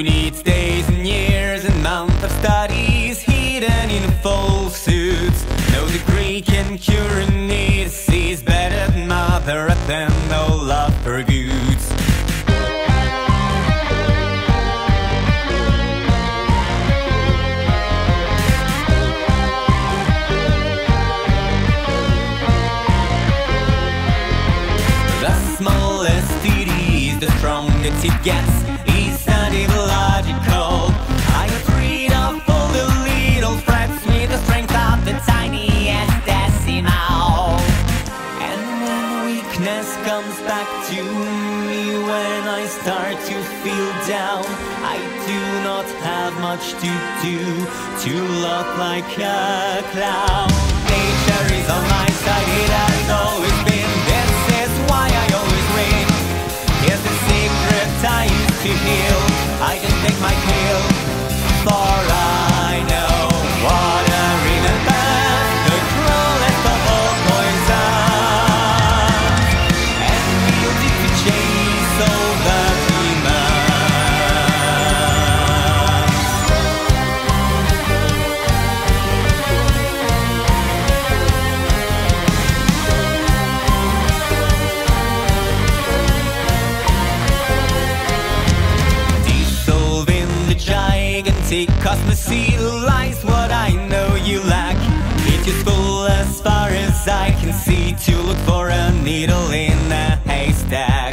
You need days and years and months of studies hidden in full suits. No degree can cure a need. Sees better than mother than no love for goods. The smallest it is, the stronger it gets back to me when I start to feel down. I do not have much to do to look like a clown. Across the sea lies what I know you lack. It is full as far as I can see To look for a needle in a haystack.